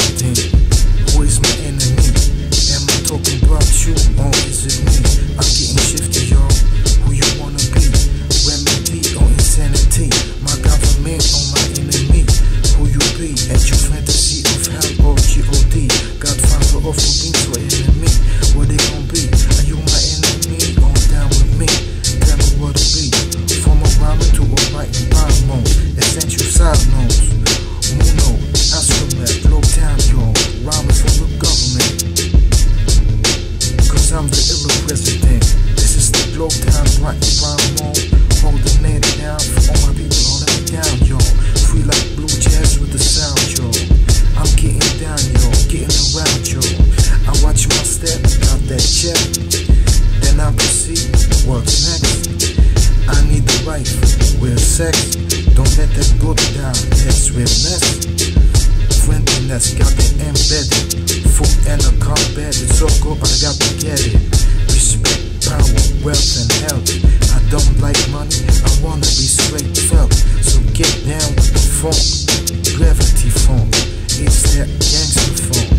something. Don't let that go down, that's realness. Friendliness, got it embedded. Food and a combat, it's all good, but I got to get it. Respect, power, wealth, and health. I don't like money, I wanna be straight felt. So get down with the funk, gravity funk. It's that gangster funk,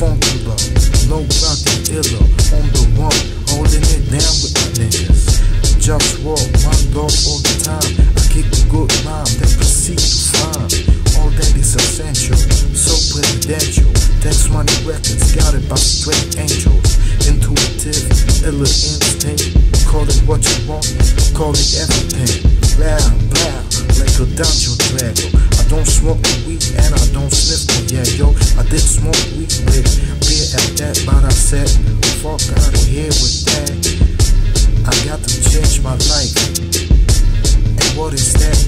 funky love. No rocky illa, on the one, holding it down with my niggas. JustWar, one love all the time. Kick good then proceed to find. All that is essential, so presidential. Thanks Money Records, got it by straight angels. Intuitive, illa instinct. Call it what you want, call it everything. Blah, blah, like a dungeon dragon. I don't smoke the weed and I don't sniff the yeah, yo. I did smoke weed with beer at that, but I said, fuck out of here with that.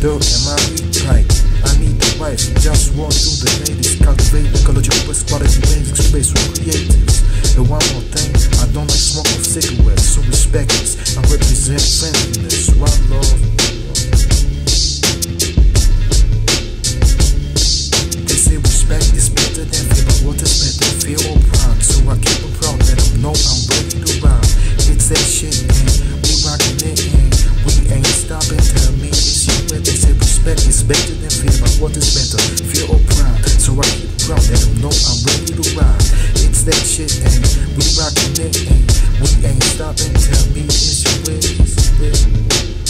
In my weed pipe? I need the wife, just walk through the ladies, cultivate ecological quality basic space with creatives. And one more thing, I don't like smoke cigarettes, so respect this. I represent friendliness, that shit, and we rockin' it, and we ain't stopping. Tell me it's you you where.